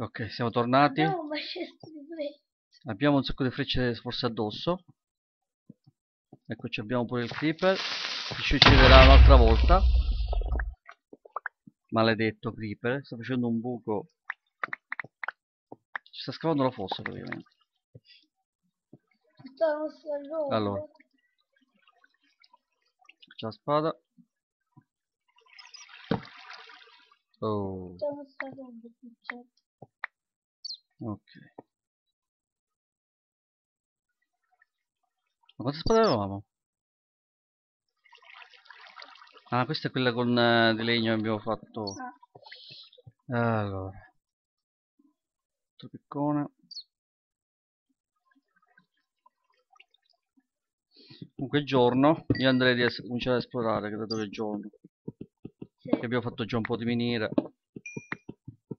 Ok, siamo tornati. Abbiamo un macesto di frecce. Abbiamo un sacco di frecce forse addosso. Eccoci, abbiamo pure il creeper. Che ci ucciderà un'altra volta. Maledetto creeper. Sta facendo un buco. Ci sta scavando la fossa praticamente. Allora. C'è la spada. Oh, Tutta la nostra roba qui c'è. Ok. Ma quante spade avevamo? Ah, questa è quella con eh, di legno che abbiamo fatto. Ah, Allora. Altro piccone. Comunque è giorno, io andrei di es- cominciare ad esplorare, dato che è giorno. sì. Che abbiamo fatto già un po' di.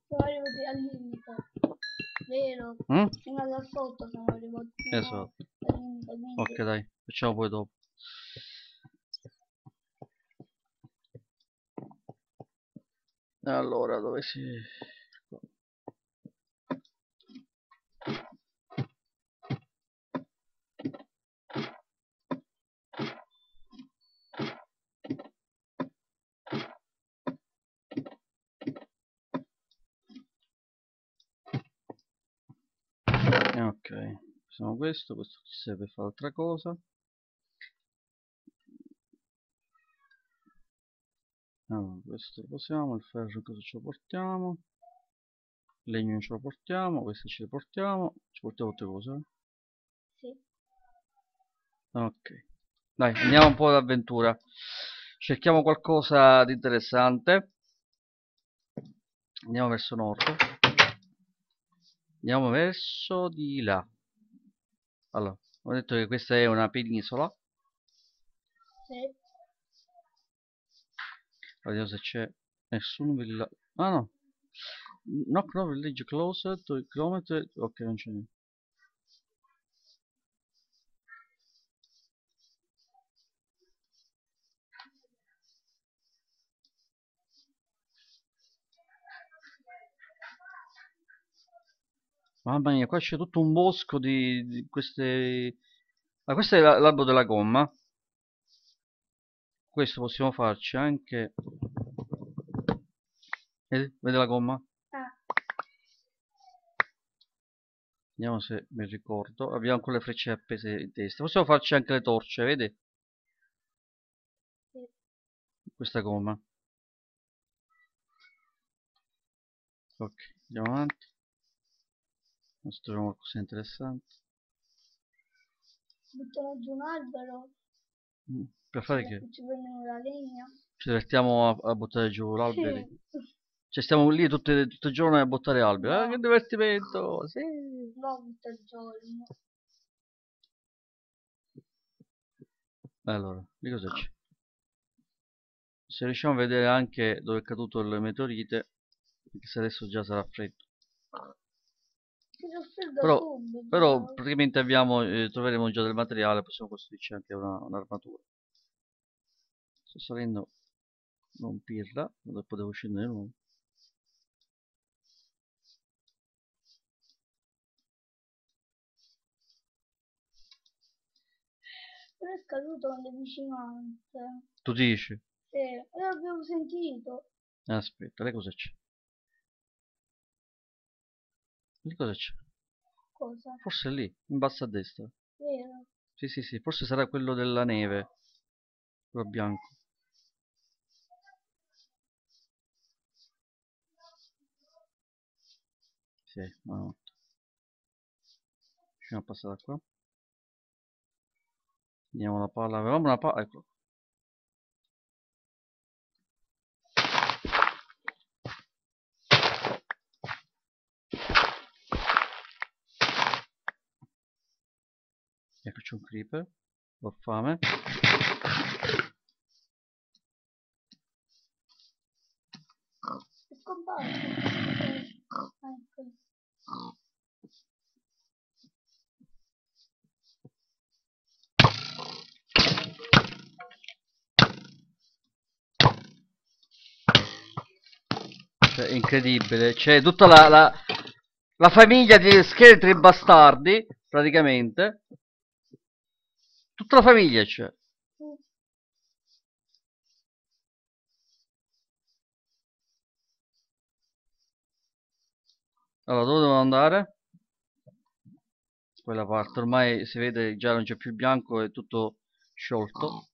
Siamo arrivati al limite. Vero? Mm? Fino da sotto siamo arrivati. fino Esatto. Ok dai, facciamo poi dopo. Allora, dove si... qua. Eh, Ok, facciamo questo, questo ci serve per fare altra cosa. Allora, questo lo possiamo, il ferro cosa ce lo portiamo? Il legno ce lo portiamo, questo ce lo portiamo, ci portiamo tutte cose. sì. Ok, dai, andiamo un po' d'avventura. Cerchiamo qualcosa di interessante. Andiamo verso nord. Andiamo verso di là. Allora, ho detto che questa è una penisola. Sì. Vediamo se c'è nessun villaggio. Ah no. Knock no village closer to kilometer. Ok, non c'è niente. Mamma mia, qua c'è tutto un bosco di, di queste... Ah, questo è la- l'albero della gomma. Questo possiamo farci anche... Vedi? Vedi la gomma? Ah, Vediamo se mi ricordo. Abbiamo ancora le frecce appese in testa. Possiamo farci anche le torce, vedi? sì. Questa gomma. Ok, andiamo avanti. Non troviamo qualcosa di interessante. Buttano giù un albero. Mm, Per fare che? Ci prendono la legna. Ci divertiamo a, a buttare giù l'albero. Sì. Cioè stiamo lì tutte, tutto il giorno a buttare alberi. Ah, No. che divertimento! Sì! No, tutto il giorno. Allora, di cosa c'è? Se riusciamo a vedere anche dove è caduto il meteorite, anche se adesso già sarà freddo. Però, però praticamente abbiamo, eh, troveremo già del materiale, possiamo costruirci anche una- un'armatura. Sto salendo non pirla, dopo devo scendere di nuovo. Però è caduto nelle vicinanze. Tu dici? Sì, l'abbiamo sentito. Aspetta, lei cosa c'è? Lì cosa c'è? Cosa? Forse lì, in basso a destra. Vero? Sì, sì, sì, forse sarà quello della neve. Quello bianco. Sì, no. Riusciamo a passare da qua. Andiamo la palla. Avevamo una palla. Ecco. Eccoci un creeper. Ho fame. Cioè, è incredibile. C'è tutta la, la, la famiglia di scheletri bastardi, praticamente. Tutta la famiglia c'è. Allora, dove devo andare? Quella parte, ormai si vede già non c'è più bianco, è tutto sciolto.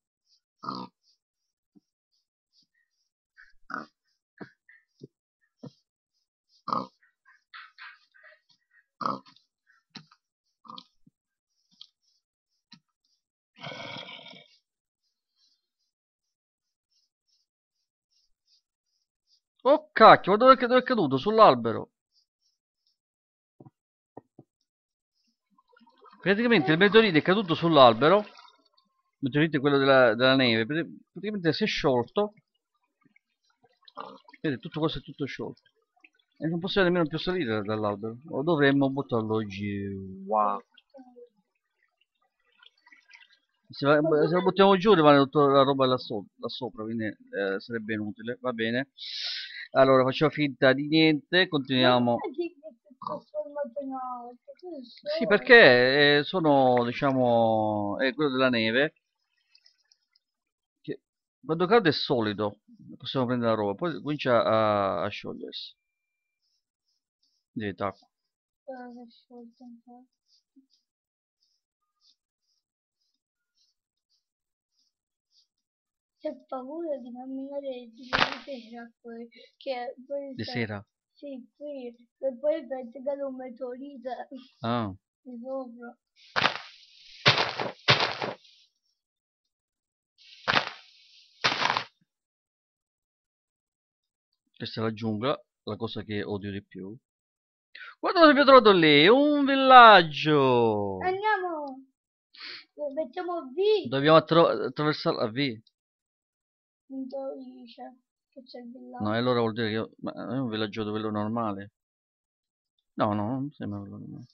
Oh cacchio, ma dove è, dove è caduto? Sull'albero. Praticamente il meteorite è caduto sull'albero. Il meteorite è quello della, della neve. Praticamente si è sciolto. Vedete, tutto questo è tutto sciolto. E non possiamo nemmeno più salire dall'albero. O dovremmo buttarlo giù. Wow. Se, se, lo buttiamo giù rimane tutta la roba là, so, là sopra, quindi eh, sarebbe inutile. Va bene. Allora facciamo finta di niente, continuiamo. Sì, perché eh, sono, diciamo, è quello della neve. Che quando cade è solido, possiamo prendere la roba, poi comincia a, a sciogliersi. Diventa acqua. C'è paura di camminare di sera poi, che poi Di sera? Sì, qui, e poi penso che un meteorite Ah. di sopra. Questa è la giungla, la cosa che odio di più. Guarda cosa abbiamo trovato lì, un villaggio! Andiamo! Mettiamo V! Dobbiamo attraversare la V. Te lo dice che c'è il villaggio. No, e allora vuol dire che io... Ma è un villaggio dove quello normale. No, no, non sembra quello normale.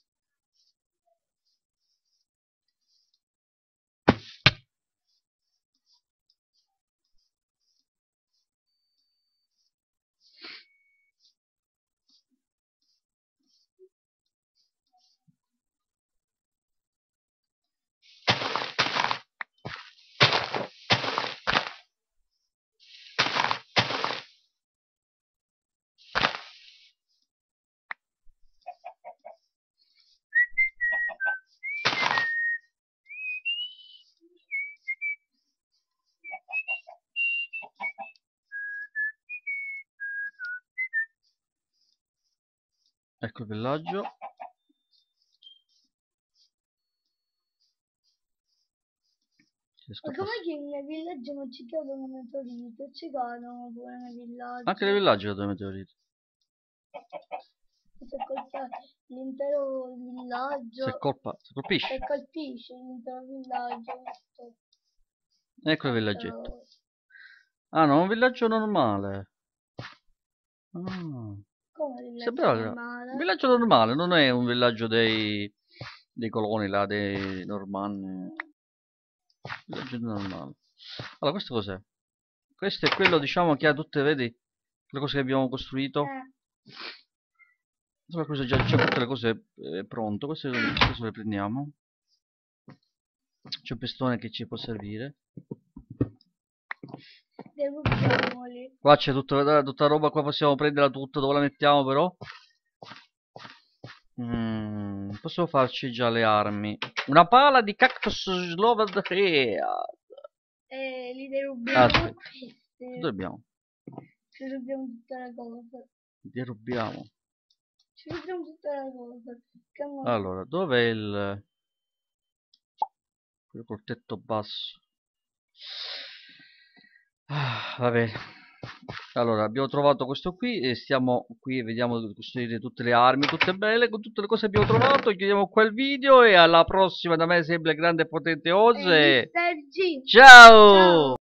Ecco il villaggio. Ma com'è che nel villaggio non ci cadono meteorite? Ci cadono pure nel villaggio. Anche nel villaggio cadono meteoriti. Se colpa l'intero villaggio. Se colpa, se colpisce. Se colpisce l'intero villaggio. Ecco il villaggetto. Ah no, un villaggio normale. Ah. Come villaggio Sembrava normale? un villaggio normale, non è un villaggio dei, dei coloni là, dei normanni. Villaggio normale. Allora, questo cos'è? Questo è quello, diciamo, che ha tutte, vedi, le cose che abbiamo costruito. Eh, Sono cose già, c'è tutte le cose eh, pronte. Queste, queste le prendiamo. C'è un pistone che ci può servire. Derubiamoli. Qua c'è tutta, tutta roba, qua possiamo prenderla tutta, dove la mettiamo però? Mm, possiamo farci già le armi. Una pala di cactus slowed hair. E li derubiamo Aspetta. questi. Dove dobbiamo? Ci rubiamo tutte le cose. Derubiamo. Ci rubiamo tutte le cose. Che mo- Allora, dov'è il... quello col tetto basso? Ah, va bene. Allora, abbiamo trovato questo qui e stiamo qui e vediamo di costruire tutte le armi, tutte belle, con tutte le cose che abbiamo trovato. Chiudiamo qua il video e alla prossima da me sempre grande e potente Oz e... Ciao! Ciao.